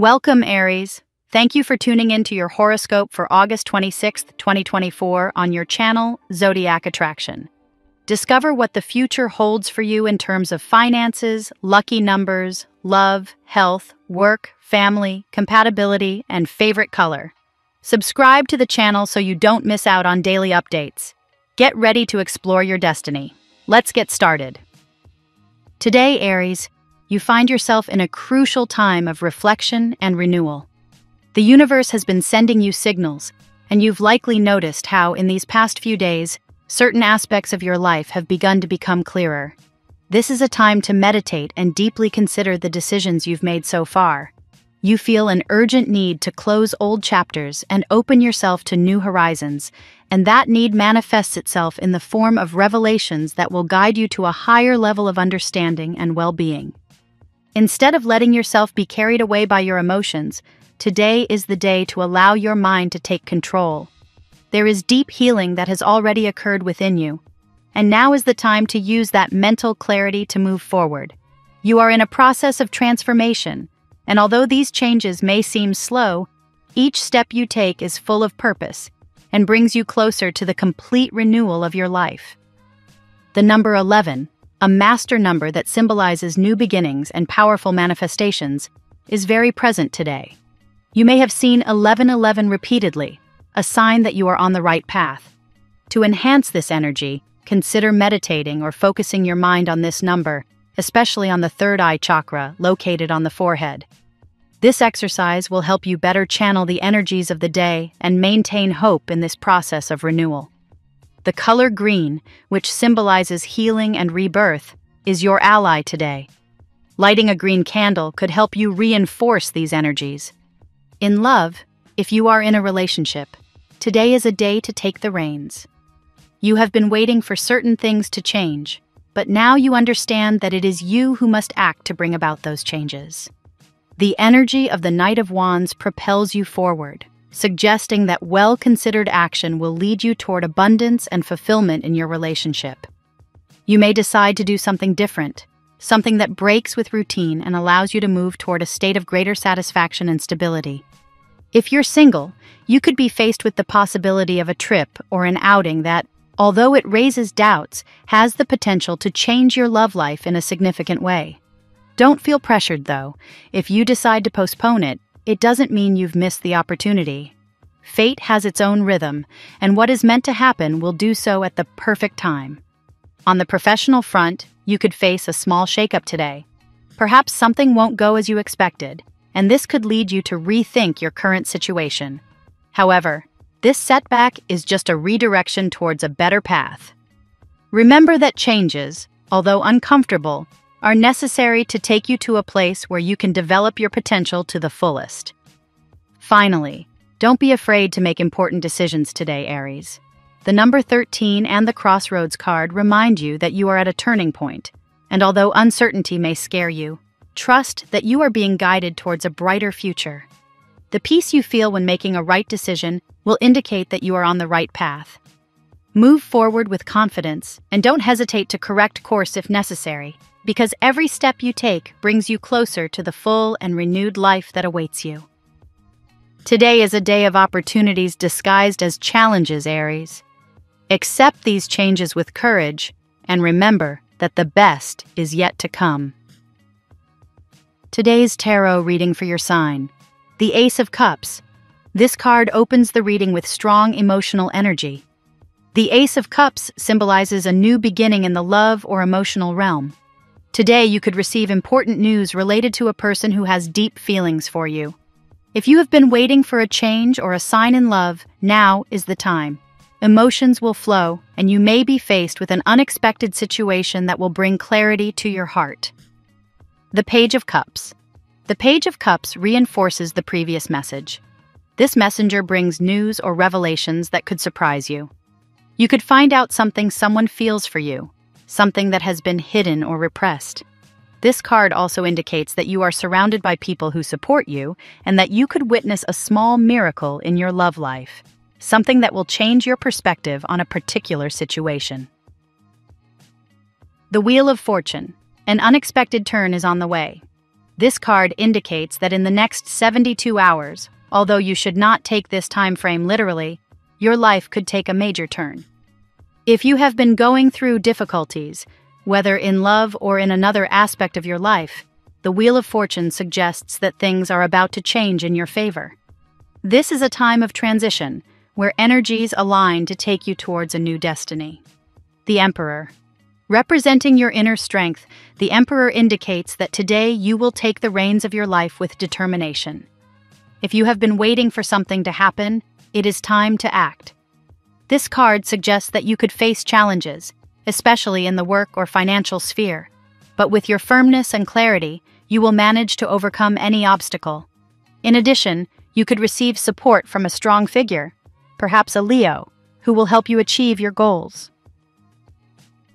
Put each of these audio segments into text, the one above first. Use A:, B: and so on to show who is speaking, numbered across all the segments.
A: Welcome, Aries. Thank you for tuning in to your horoscope for August 26th, 2024, on your channel, Zodiac Attraction. Discover what the future holds for you in terms of finances, lucky numbers, love, health, work, family, compatibility, and favorite color. Subscribe to the channel so you don't miss out on daily updates. Get ready to explore your destiny. Let's get started. Today, Aries, you find yourself in a crucial time of reflection and renewal. The universe has been sending you signals, and you've likely noticed how, in these past few days, certain aspects of your life have begun to become clearer. This is a time to meditate and deeply consider the decisions you've made so far. You feel an urgent need to close old chapters and open yourself to new horizons, and that need manifests itself in the form of revelations that will guide you to a higher level of understanding and well being. Instead of letting yourself be carried away by your emotions, today is the day to allow your mind to take control. There is deep healing that has already occurred within you, and now is the time to use that mental clarity to move forward. You are in a process of transformation, and although these changes may seem slow, each step you take is full of purpose and brings you closer to the complete renewal of your life. The number 11, a master number that symbolizes new beginnings and powerful manifestations, is very present today. You may have seen 1111 repeatedly, a sign that you are on the right path. To enhance this energy, consider meditating or focusing your mind on this number, especially on the third eye chakra located on the forehead. This exercise will help you better channel the energies of the day and maintain hope in this process of renewal. The color green, which symbolizes healing and rebirth, is your ally today. Lighting a green candle could help you reinforce these energies. In love, if you are in a relationship, Today is a day to take the reins. You have been waiting for certain things to change, but now you understand that it is you who must act to bring about those changes. The energy of the Knight of Wands propels you forward, suggesting that well considered action will lead you toward abundance and fulfillment in your relationship. You may decide to do something different, something that breaks with routine and allows you to move toward a state of greater satisfaction and stability. If you're single, you could be faced with the possibility of a trip or an outing that, although it raises doubts, has the potential to change your love life in a significant way. Don't feel pressured, though. If you decide to postpone it, it doesn't mean you've missed the opportunity. Fate has its own rhythm, and what is meant to happen will do so at the perfect time. On the professional front, you could face a small shakeup today. Perhaps something won't go as you expected, and this could lead you to rethink your current situation. However, this setback is just a redirection towards a better path. Remember that changes, although uncomfortable, are necessary to take you to a place where you can develop your potential to the fullest. Finally, don't be afraid to make important decisions today, Aries. The number 13 and the Crossroads card remind you that you are at a turning point, and although uncertainty may scare you, trust that you are being guided towards a brighter future. The peace you feel when making a right decision will indicate that you are on the right path. Move forward with confidence and don't hesitate to correct course if necessary, because every step you take brings you closer to the full and renewed life that awaits you. Today is a day of opportunities disguised as challenges, Aries. Accept these changes with courage and remember that the best is yet to come. Today's tarot reading for your sign the Ace of Cups. This card opens the reading with strong emotional energy. The Ace of Cups symbolizes a new beginning in the love or emotional realm. Today, you could receive important news related to a person who has deep feelings for you. If you have been waiting for a change or a sign in love, now is the time. Emotions will flow, and you may be faced with an unexpected situation that will bring clarity to your heart. The Page of Cups. The Page of Cups reinforces the previous message. This messenger brings news or revelations that could surprise you. You could find out something someone feels for you, something that has been hidden or repressed. This card also indicates that you are surrounded by people who support you and that you could witness a small miracle in your love life, something that will change your perspective on a particular situation. The Wheel of Fortune. An unexpected turn is on the way. This card indicates that in the next 72 hours, although you should not take this time frame literally, your life could take a major turn. If you have been going through difficulties, whether in love or in another aspect of your life, the Wheel of Fortune suggests that things are about to change in your favor. This is a time of transition, where energies align to take you towards a new destiny. The Emperor. Representing your inner strength, the Emperor indicates that today you will take the reins of your life with determination. If you have been waiting for something to happen, it is time to act. This card suggests that you could face challenges, especially in the work or financial sphere, but with your firmness and clarity, you will manage to overcome any obstacle. In addition, you could receive support from a strong figure, perhaps a Leo, who will help you achieve your goals.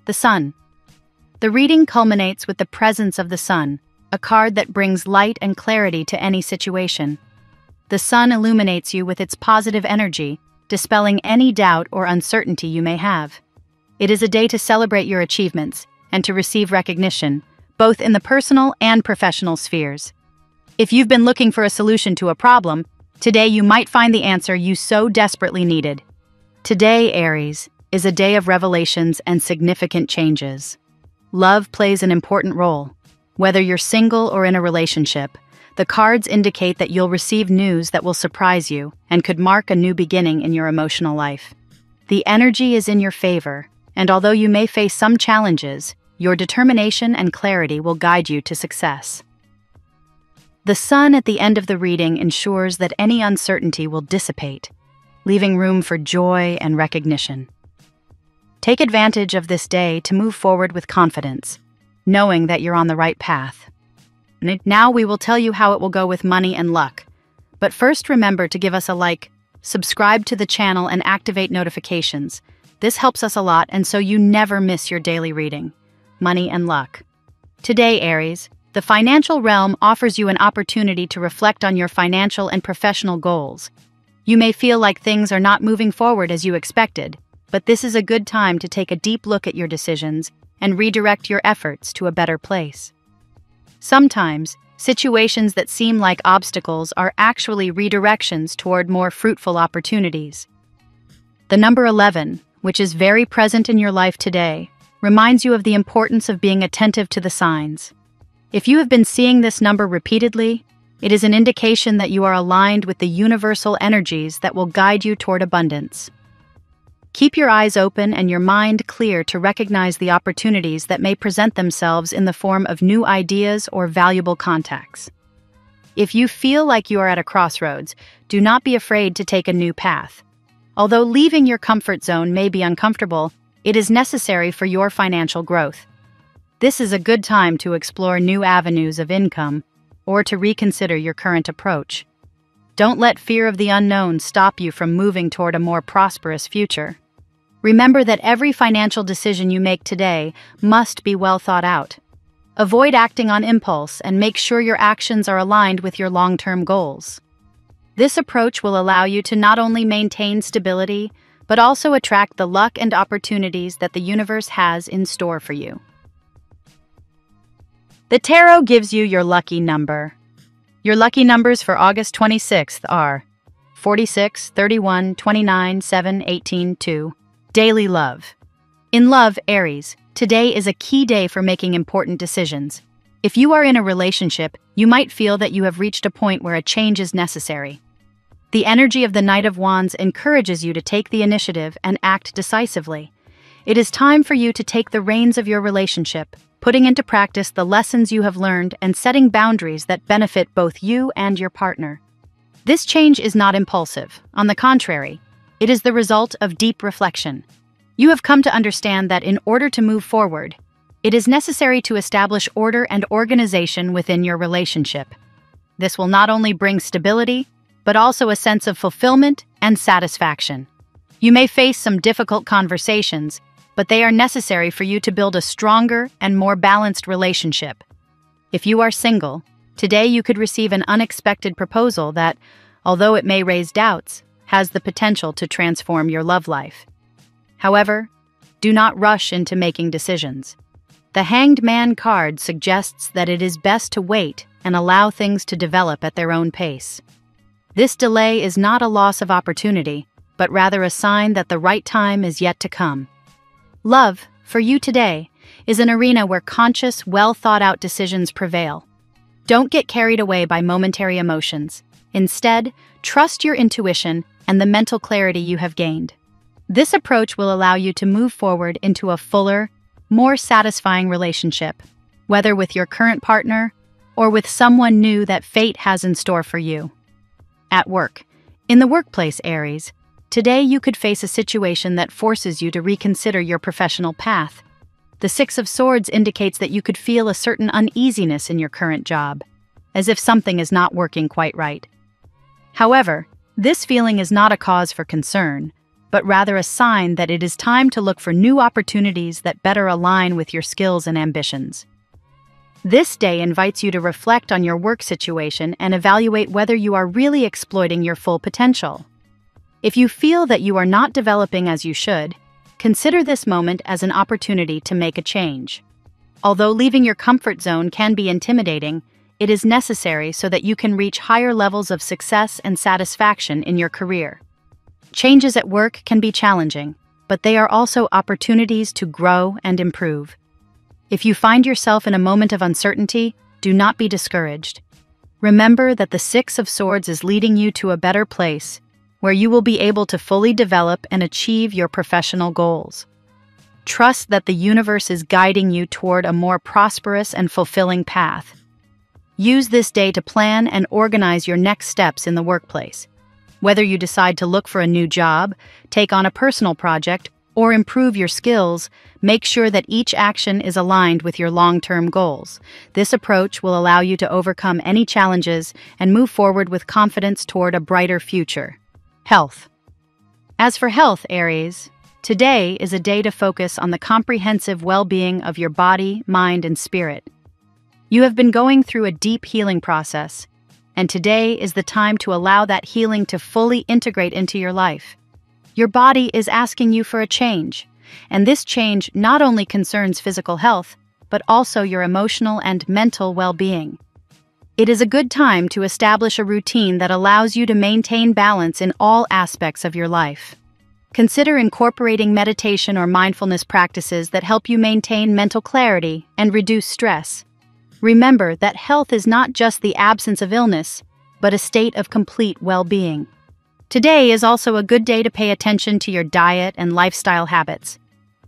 A: The Sun. The reading culminates with the presence of the Sun, a card that brings light and clarity to any situation. The sun illuminates you with its positive energy, dispelling any doubt or uncertainty you may have. It is a day to celebrate your achievements and to receive recognition, both in the personal and professional spheres. If you've been looking for a solution to a problem, today you might find the answer you so desperately needed. Today, Aries, is a day of revelations and significant changes. Love plays an important role. Whether you're single or in a relationship, the cards indicate that you'll receive news that will surprise you and could mark a new beginning in your emotional life. The energy is in your favor, and although you may face some challenges, your determination and clarity will guide you to success. The sun at the end of the reading ensures that any uncertainty will dissipate, leaving room for joy and recognition. Take advantage of this day to move forward with confidence, knowing that you're on the right path. Now we will tell you how it will go with money and luck. But first remember to give us a like, subscribe to the channel and activate notifications. This helps us a lot and so you never miss your daily reading. Money and luck. Today, Aries, the financial realm offers you an opportunity to reflect on your financial and professional goals. You may feel like things are not moving forward as you expected, but this is a good time to take a deep look at your decisions and redirect your efforts to a better place. Sometimes, situations that seem like obstacles are actually redirections toward more fruitful opportunities. The number 11, which is very present in your life today, reminds you of the importance of being attentive to the signs. If you have been seeing this number repeatedly, it is an indication that you are aligned with the universal energies that will guide you toward abundance. Keep your eyes open and your mind clear to recognize the opportunities that may present themselves in the form of new ideas or valuable contacts. If you feel like you are at a crossroads, do not be afraid to take a new path. Although leaving your comfort zone may be uncomfortable, it is necessary for your financial growth. This is a good time to explore new avenues of income or to reconsider your current approach. Don't let fear of the unknown stop you from moving toward a more prosperous future. Remember that every financial decision you make today must be well thought out. Avoid acting on impulse and make sure your actions are aligned with your long term goals. This approach will allow you to not only maintain stability, but also attract the luck and opportunities that the universe has in store for you. The tarot gives you your lucky number. Your lucky numbers for August 26th are 46, 31, 29, 7, 18, 2. Daily love. In love, Aries, today is a key day for making important decisions. If you are in a relationship, you might feel that you have reached a point where a change is necessary. The energy of the Knight of Wands encourages you to take the initiative and act decisively. It is time for you to take the reins of your relationship, putting into practice the lessons you have learned and setting boundaries that benefit both you and your partner. This change is not impulsive. On the contrary, it is the result of deep reflection. You have come to understand that in order to move forward, it is necessary to establish order and organization within your relationship. This will not only bring stability, but also a sense of fulfillment and satisfaction. You may face some difficult conversations, but they are necessary for you to build a stronger and more balanced relationship. If you are single, today you could receive an unexpected proposal that, although it may raise doubts, has the potential to transform your love life. However, do not rush into making decisions. The Hanged Man card suggests that it is best to wait and allow things to develop at their own pace. This delay is not a loss of opportunity, but rather a sign that the right time is yet to come. Love, for you today, is an arena where conscious, well thought out decisions prevail. Don't get carried away by momentary emotions. Instead, trust your intuition and the mental clarity you have gained. This approach will allow you to move forward into a fuller, more satisfying relationship, whether with your current partner or with someone new that fate has in store for you. At work, in the workplace, Aries, today you could face a situation that forces you to reconsider your professional path. The Six of Swords indicates that you could feel a certain uneasiness in your current job, as if something is not working quite right. However, this feeling is not a cause for concern, but rather a sign that it is time to look for new opportunities that better align with your skills and ambitions. This day invites you to reflect on your work situation and evaluate whether you are really exploiting your full potential. If you feel that you are not developing as you should, consider this moment as an opportunity to make a change. Although leaving your comfort zone can be intimidating, it is necessary so that you can reach higher levels of success and satisfaction in your career. Changes at work can be challenging, but they are also opportunities to grow and improve. If you find yourself in a moment of uncertainty, do not be discouraged. Remember that the Six of Swords is leading you to a better place, where you will be able to fully develop and achieve your professional goals. Trust that the universe is guiding you toward a more prosperous and fulfilling path. Use this day to plan and organize your next steps in the workplace. Whether you decide to look for a new job, take on a personal project, or improve your skills, make sure that each action is aligned with your long term goals. This approach will allow you to overcome any challenges and move forward with confidence toward a brighter future. Health. As for health, Aries, today is a day to focus on the comprehensive well being of your body, mind, and spirit. You have been going through a deep healing process, and today is the time to allow that healing to fully integrate into your life. Your body is asking you for a change, and this change not only concerns physical health, but also your emotional and mental well being. It is a good time to establish a routine that allows you to maintain balance in all aspects of your life. Consider incorporating meditation or mindfulness practices that help you maintain mental clarity and reduce stress. Remember that health is not just the absence of illness, but a state of complete well being. Today is also a good day to pay attention to your diet and lifestyle habits.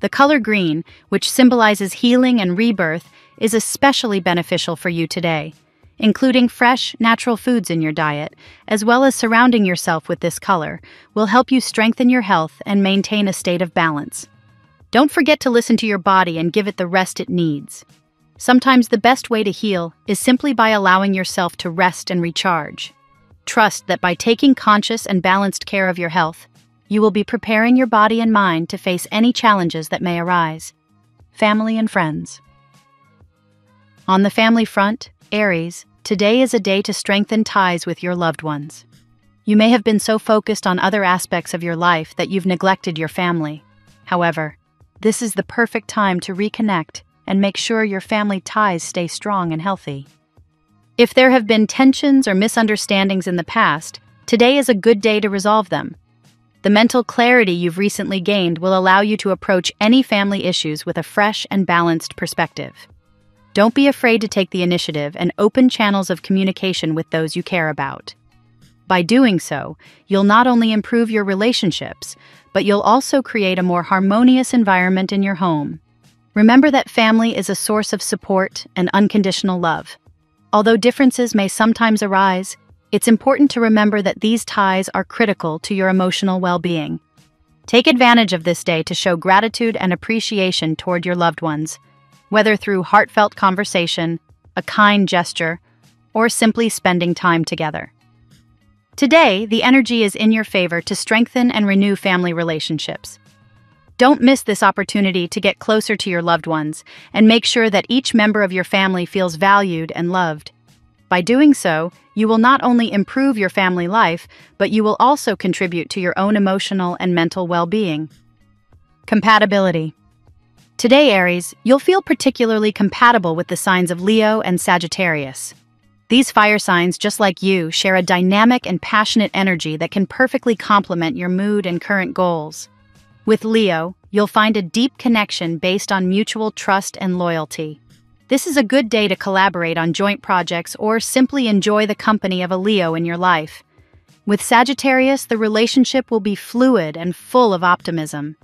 A: The color green, which symbolizes healing and rebirth, is especially beneficial for you today. Including fresh, natural foods in your diet, as well as surrounding yourself with this color, will help you strengthen your health and maintain a state of balance. Don't forget to listen to your body and give it the rest it needs. Sometimes the best way to heal is simply by allowing yourself to rest and recharge. Trust that by taking conscious and balanced care of your health, you will be preparing your body and mind to face any challenges that may arise. Family and friends. On the family front, Aries, today is a day to strengthen ties with your loved ones. You may have been so focused on other aspects of your life that you've neglected your family. However, this is the perfect time to reconnect and make sure your family ties stay strong and healthy. If there have been tensions or misunderstandings in the past, today is a good day to resolve them. The mental clarity you've recently gained will allow you to approach any family issues with a fresh and balanced perspective. Don't be afraid to take the initiative and open channels of communication with those you care about. By doing so, you'll not only improve your relationships, but you'll also create a more harmonious environment in your home. Remember that family is a source of support and unconditional love. Although differences may sometimes arise, it's important to remember that these ties are critical to your emotional well being. Take advantage of this day to show gratitude and appreciation toward your loved ones, whether through heartfelt conversation, a kind gesture, or simply spending time together. Today, the energy is in your favor to strengthen and renew family relationships. Don't miss this opportunity to get closer to your loved ones and make sure that each member of your family feels valued and loved. By doing so, you will not only improve your family life, but you will also contribute to your own emotional and mental well being. Compatibility. Today, Aries, you'll feel particularly compatible with the signs of Leo and Sagittarius. These fire signs, just like you, share a dynamic and passionate energy that can perfectly complement your mood and current goals. With Leo, you'll find a deep connection based on mutual trust and loyalty. This is a good day to collaborate on joint projects or simply enjoy the company of a Leo in your life. With Sagittarius, the relationship will be fluid and full of optimism.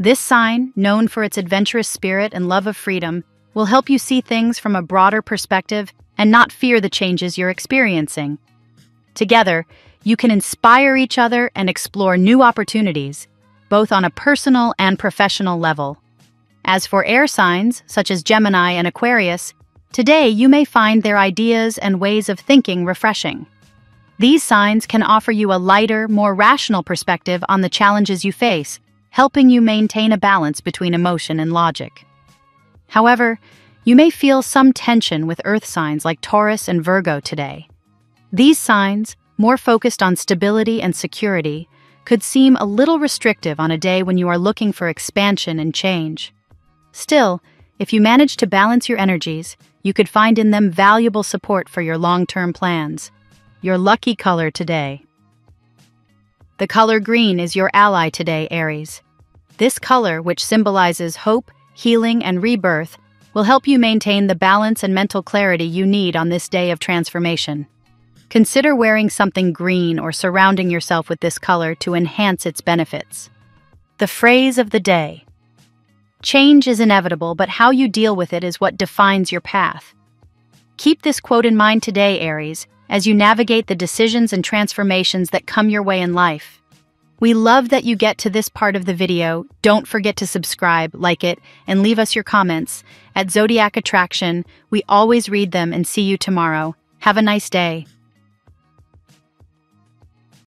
A: This sign, known for its adventurous spirit and love of freedom, will help you see things from a broader perspective and not fear the changes you're experiencing. Together, you can inspire each other and explore new opportunities, both on a personal and professional level. As for air signs, such as Gemini and Aquarius, today you may find their ideas and ways of thinking refreshing. These signs can offer you a lighter, more rational perspective on the challenges you face, helping you maintain a balance between emotion and logic. However, you may feel some tension with earth signs like Taurus and Virgo today. These signs, more focused on stability and security, could seem a little restrictive on a day when you are looking for expansion and change. Still, if you manage to balance your energies, you could find in them valuable support for your long-term plans. Your lucky color today. The color green is your ally today, Aries. This color, which symbolizes hope, healing, and rebirth, will help you maintain the balance and mental clarity you need on this day of transformation. Consider wearing something green or surrounding yourself with this color to enhance its benefits. The phrase of the day Change is inevitable, but how you deal with it is what defines your path. Keep this quote in mind today, Aries, as you navigate the decisions and transformations that come your way in life. We love that you get to this part of the video. Don't forget to subscribe, like it, and leave us your comments. At Zodiac Attraction, we always read them and see you tomorrow. Have a nice day.